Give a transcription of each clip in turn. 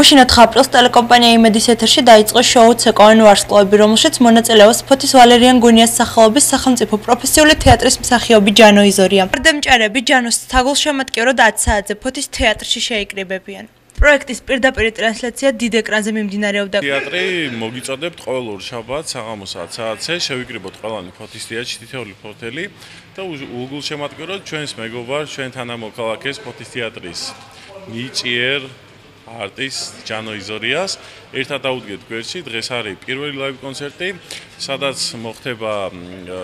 გუშინ 4 აპრილს ტელეკომპანია იმედის ეთერში დაიწყო შოუ ცეკოვანი ვარსკვლავები, რომელშიც მონაწილეობს ფოთის ვალერიან გუნიას სახელობის სახელმწიფო პროფესიული თეატრის მსახიობი ჯანო იზორია. პრდემჭერები ჯანოს თაგულშემატკივრად 10 საათზე ფოთის თეატრში შეიკრიბებიან. პროექტის პირდაპირ ტრანსლაცია დიდ ეკრანზე მიმდინარეობდა. თეატრი მოგიწოდებთ ყოველ ორ შაბათს საღამოს 10 საათზე, შევიკრიბოთ ყველანი ფოთის თეატრში თითოეული ფოთელი და უგულშემატკივროთ ჩვენს მეგობარ, ჩვენ თანამოქალაქეს ფოთის თეატრის ნიჭიერ არტის ჯანო იზორიას. ერთად დაუდგეთ გვერდში დღეს არის პირველი ლაივ კონცერტი სადაც მოხდება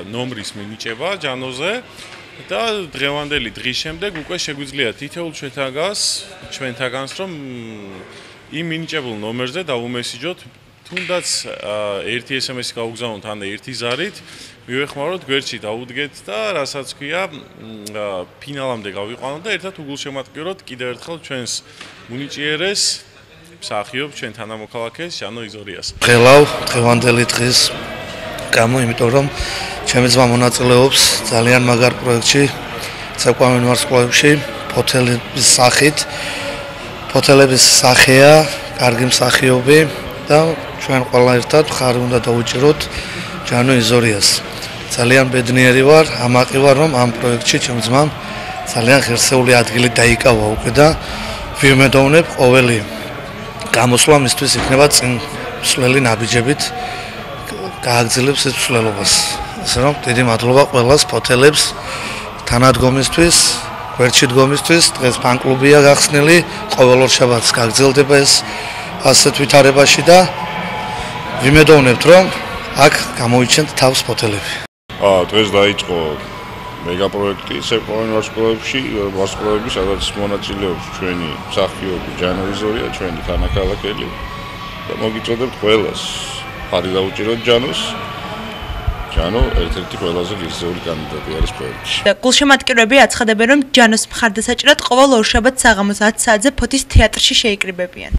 ნომრის მინიჭება ჯანოზე და დღევანდელი დღის შემდეგ უკვე შეგვიძლია თითოეულ ჩვენთაგანს ჩვენთაგანს რომ იმ მინიჭებულ ნომერზე დაუმესიჯოთ თუნდაც ერთი SMS-ი გავგზავნოთ ან ერთი ზარით მივეხმაროთ გვერდში დაუდგეთ და რასაც ქვია ფინალამდე გავიყვანოთ და ერთად უგულშემატკივროთ კიდევ ერთხელ ჩვენს მუნიჭიერეს მსახიობ ჩვენ თანამოქალაქეს ჟანო იზორიას. ღელავ დღევანდელი დღის გამო, იმიტომ რომ ჩემი ძმა მონაწილეობს ძალიან მაგარ პროექტში ცეკვამენ ვარსკვლავებში ფოთელების სახით. ფოთელების სახეა, კარგი მსახიობი და ჩვენ ყველა ერთად ხარი უნდა დაუჭიროთ ჟანო იზორიას. ძალიან ბედნიერი ვარ, ამაყი ვარ რომ ამ პროექტში ჩემ ძმამ ძალიან ღირსეული ადგილი დაიკავა უკვე და ვიმედოვნებ ყოველი გამოსვლა მისთვის იქნება წინ სვლელი ნაბიჯებით გააგრძელებს ეს სვლელობას. ასე რომ დიდი მადლობა ყველას ფოთელებს თანადგომისთვის, გვერდში დგომისთვის, დღეს ფანკლუბია გახსნილი, ყოველ ორ შაბათს გაგრძელდება ეს ასეთ ვითარებაში და ვიმედოვნებთ რომ აქ გამოიჩენთ თავს ფოთელები. აა დღეს დაიწყო მეგა პროექტი სეკვენ ვარსკვლავებში, ვარსკვლავები, სადაც მონაწილეობს ჩვენი მსახიობი ჯანოვიზორია, ჩვენი თანაკალაკელი და მოგიწოდებთ ყველას. ხარი დაუჭიროთ ჯანოს. ჯანო ერთ-ერთი ყველაზე გიზეული კანდიდატი არის პროექტში. და გულშემატკივრები აცხადებენ, რომ ჯანოს მხარდასაჭრად ყოველ ორ შაბათს საღამოს 10 საათზე ფოთის თეატრში შეიკრიბებიან.